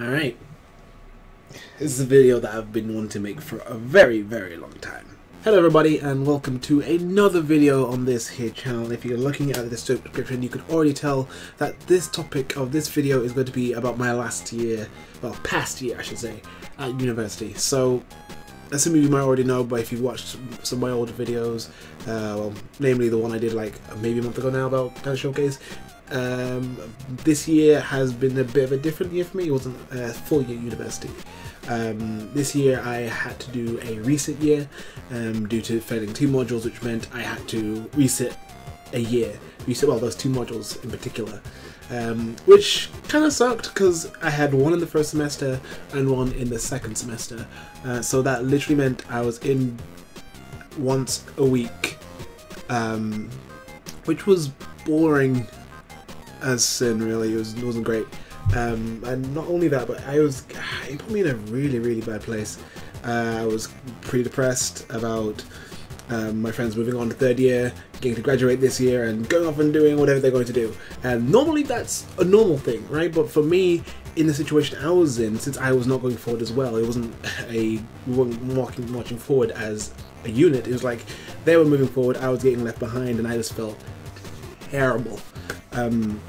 Alright. This is a video that I've been wanting to make for a very, very long time. Hello everybody and welcome to another video on this here channel. If you're looking at the description you can already tell that this topic of this video is going to be about my last year, well past year I should say, at university. So as some of you might already know, but if you've watched some of my older videos, uh, well, namely the one I did like maybe a month ago now about Dance Showcase, um, this year has been a bit of a different year for me. It wasn't a full year university. Um, this year I had to do a reset year um, due to failing two modules, which meant I had to reset a year. Reset well, those two modules in particular, um, which kind of sucked because I had one in the first semester and one in the second semester. Uh, so that literally meant I was in once a week, um, which was boring as sin. Really, it was it wasn't great. Um, and not only that, but I was it put me in a really really bad place. Uh, I was pretty depressed about um, my friends moving on to third year, getting to graduate this year, and going off and doing whatever they're going to do. And normally that's a normal thing, right? But for me, in the situation I was in, since I was not going forward as well, it wasn't a we weren't walking marching forward as a unit. It was like they were moving forward, I was getting left behind, and I just felt terrible. Um,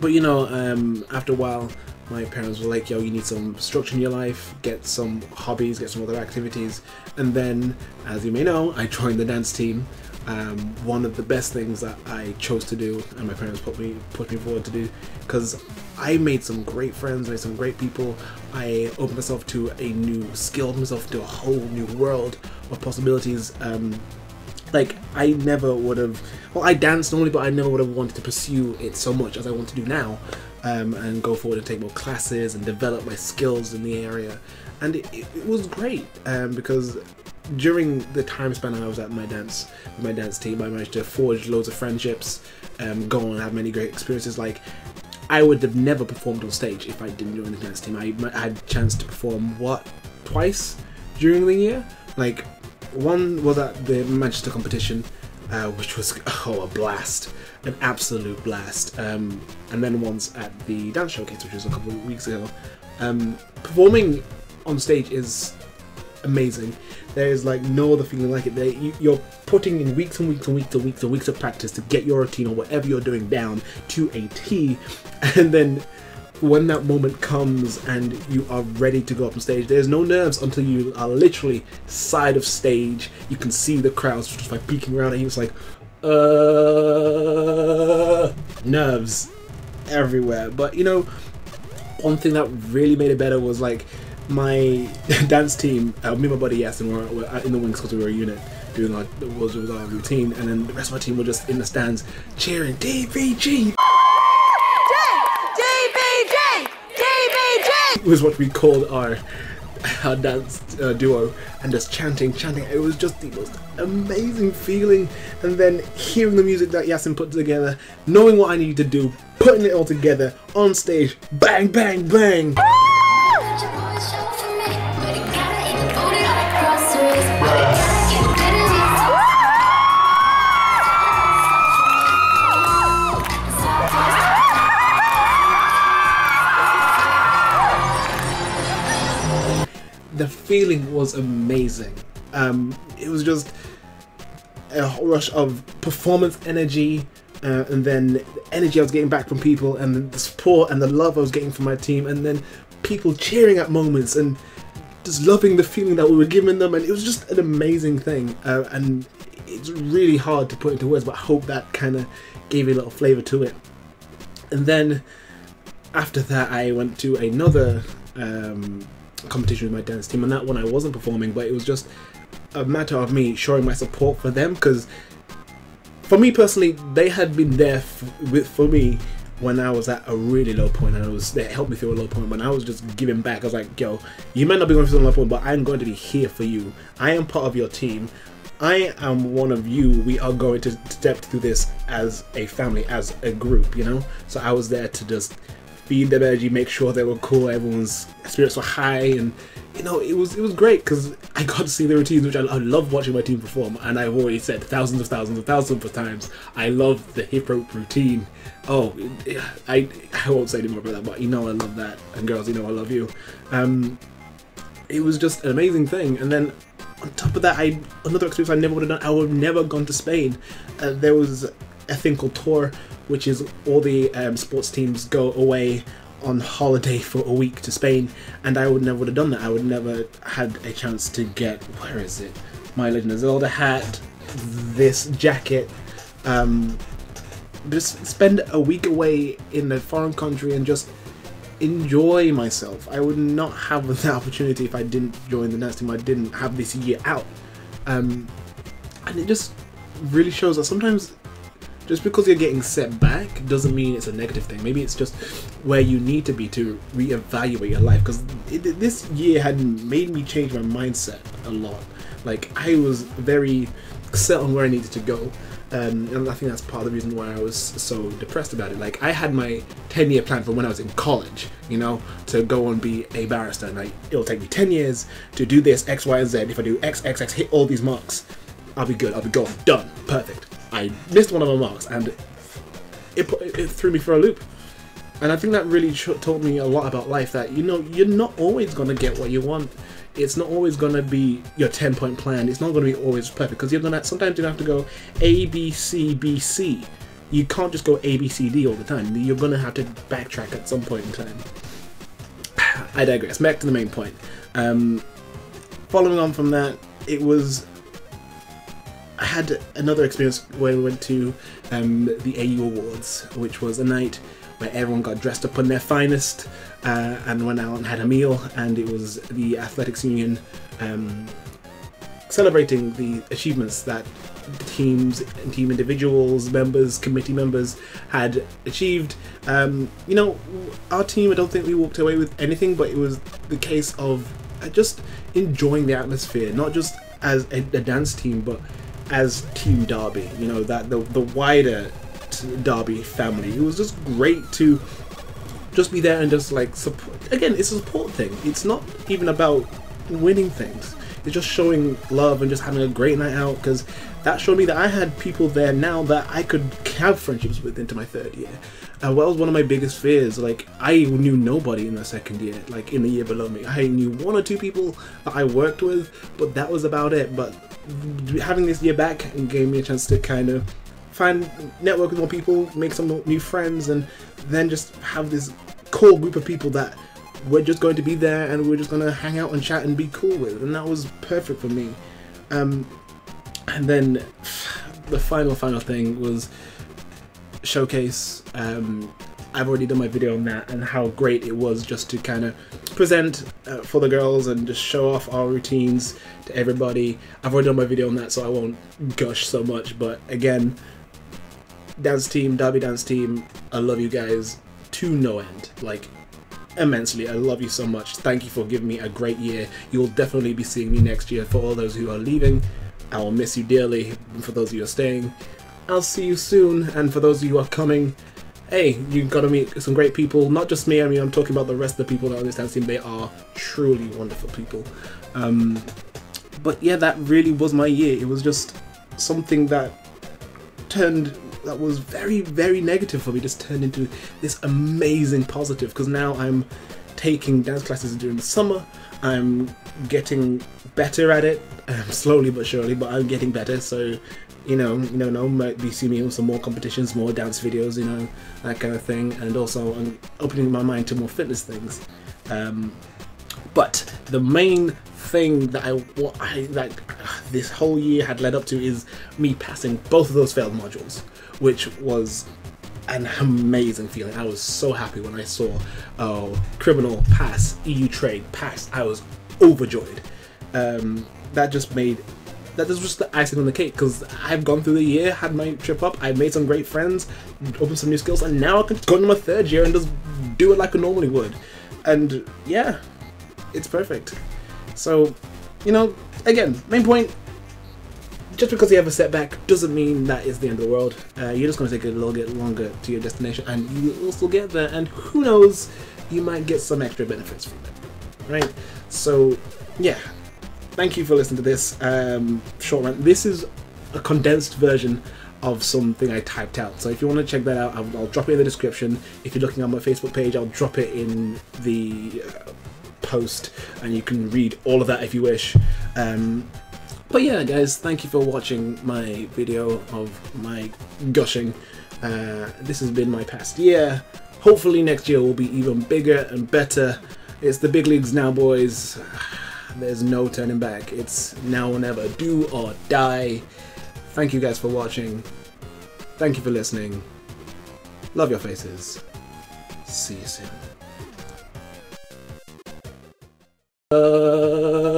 but you know, um, after a while, my parents were like, yo, you need some structure in your life, get some hobbies, get some other activities. And then, as you may know, I joined the dance team. Um, one of the best things that I chose to do, and my parents put me put me forward to do, because I made some great friends, made some great people. I opened myself to a new skill, Opened myself to a whole new world of possibilities. Um, like I never would have. Well, I dance normally, but I never would have wanted to pursue it so much as I want to do now, um, and go forward and take more classes and develop my skills in the area. And it, it, was great um, because during the time span I was at my dance, with my dance team, I managed to forge loads of friendships, um, go on and have many great experiences. Like I would have never performed on stage if I didn't join the dance team. I, I had a chance to perform what twice during the year, like one was at the Manchester competition, uh, which was oh a blast, an absolute blast. Um, and then once at the dance showcase, which was a couple of weeks ago. Um, performing on stage is amazing. There is like no other feeling like it. You, you're putting in weeks and weeks and weeks and weeks and weeks of practice to get your routine or whatever you're doing down to a T, and then when that moment comes and you are ready to go up on stage, there's no nerves until you are literally side of stage. You can see the crowds just like peeking around, and he was like, uh, nerves everywhere. But you know, one thing that really made it better was like my dance team, uh, me and my buddy were, were in the wings because we were a unit doing our was, was our routine, and then the rest of my team were just in the stands cheering DVG. was what we called our our dance uh, duo and just chanting, chanting. It was just the most amazing feeling. And then hearing the music that Yasin put together, knowing what I needed to do, putting it all together on stage, bang, bang, bang. Feeling was amazing. Um, it was just a rush of performance energy, uh, and then the energy I was getting back from people, and the support and the love I was getting from my team, and then people cheering at moments and just loving the feeling that we were giving them, and it was just an amazing thing. Uh, and it's really hard to put into words, but I hope that kind of gave a little flavor to it. And then after that, I went to another. Um, competition with my dance team, and that one I wasn't performing, but it was just a matter of me showing my support for them because for me personally, they had been there with for me when I was at a really low point, and it was they helped me through a low point. When I was just giving back, I was like, "Yo, you might not be going through a low point, but I'm going to be here for you. I am part of your team. I am one of you. We are going to step through this as a family, as a group, you know." So I was there to just feed them energy, make sure they were cool, everyone's spirits were high, and you know it was it was great because I got to see the routines, which I, I love watching my team perform. And I've already said thousands of thousands of thousands of times, I love the hip rope routine. Oh, I I won't say anymore about that, but you know I love that, and girls, you know I love you. Um, it was just an amazing thing, and then on top of that, I another experience I never would have done. I would have never gone to Spain. Uh, there was a thing called tour, which is all the um, sports teams go away on holiday for a week to Spain, and I would never would have done that. I would never had a chance to get where is it? My Legend of Zelda hat, this jacket. Um, just spend a week away in a foreign country and just enjoy myself. I would not have the opportunity if I didn't join the dance team. I didn't have this year out, um, and it just really shows that sometimes just because you're getting set back doesn't mean it's a negative thing. Maybe it's just where you need to be to reevaluate your life. Because this year had made me change my mindset a lot. Like I was very set on where I needed to go. Um, and I think that's part of the reason why I was so depressed about it. Like I had my 10 year plan for when I was in college, you know, to go and be a barrister. And it'll take me 10 years to do this X, Y, and Z. If I do X, X, X, hit all these marks, I'll be good. I'll be gone. Done. Perfect. I missed one of my marks, and it, it threw me for a loop. And I think that really told me a lot about life. That you know, you're not always gonna get what you want it's not always going to be your 10 point plan. It's not going to be always perfect because you're going to sometimes you have to go A, B, C, B, C. You can't just go A, B, C, D all the time. You're going to have to backtrack at some point in time. I digress. Back to the main point. Um, following on from that, it was. I had another experience where we went to um, the AU Awards, which was a night where everyone got dressed up in their finest uh, and went out and had a meal, and it was the Athletics Union um, celebrating the achievements that teams and team individuals, members, committee members had achieved. Um, you know, our team, I don't think we walked away with anything, but it was the case of just enjoying the atmosphere, not just as a, a dance team, but as Team Derby. You know, that the, the wider Derby family. It was just great to just be there and just like support. Again, it's a support thing. It's not even about winning things. It's just showing love and just having a great night out because that showed me that I had people there now that I could have friendships with into my third year. And what was one of my biggest fears? Like I knew nobody in the second year, like in the year below me. I knew one or two people that I worked with, but that was about it. But having this year back and gave me a chance to kind of find network with more people, make some new friends, and then just have this core group of people that we're just going to be there and we're just going to hang out and chat and be cool with, and that was perfect for me. Um, and then the final final thing was showcase. Um, I've already done my video on that and how great it was just to kind of present uh, for the girls and just show off our routines to everybody. I've already done my video on that, so I won't gush so much. But again, dance team, Derby dance team, I love you guys to no end. Like, immensely. I love you so much. Thank you for giving me a great year. You'll definitely be seeing me next year. For all those who are leaving, I will miss you dearly. For those of you who are staying, I'll see you soon. And for those of you who are coming, hey, you've got to meet some great people. Not just me, I mean, I'm talking about the rest of the people that are on this dance team. They are truly wonderful people. Um, but yeah, that really was my year. It was just something that turned that was very, very negative for me just turned into this amazing positive because now I'm taking dance classes during the summer. I'm getting better at it, um, slowly but surely, but I'm getting better. So, you know, you know, no, might be seeing me some more competitions, more dance videos, you know, that kind of thing. And also, I'm opening my mind to more fitness things. Um, but the main thing that I, what I that this whole year had led up to is me passing both of those failed modules which was an amazing feeling. I was so happy when I saw uh, Criminal pass, EU Trade pass. I was overjoyed. Um, that just made that was just the icing on the cake because I've gone through the year, had my trip up, I made some great friends, opened some new skills, and now I can go into my third year and just do it like I normally would. And yeah, it's perfect. So, you know, again, main point just because you have a setback doesn't mean that is the end of the world. Uh, you're just going to take a little bit longer to your destination, and you will still get there. And who knows, you might get some extra benefits from it, right? So, yeah. Thank you for listening to this um, short rant. This is a condensed version of something I typed out. So if you want to check that out, I'll, I'll, drop it in the description. If you're looking on my Facebook page, I'll drop it in the uh, post, and you can read all of that if you wish. Um, but yeah, guys, thank you for watching my video of my gushing. Uh, this has been my past year. Hopefully next year will be even bigger and better. It's the big leagues now, boys. There's no turning back. It's now or never. Do or die. Thank you guys for watching. Thank you for listening. Love your faces. See you soon. Uh,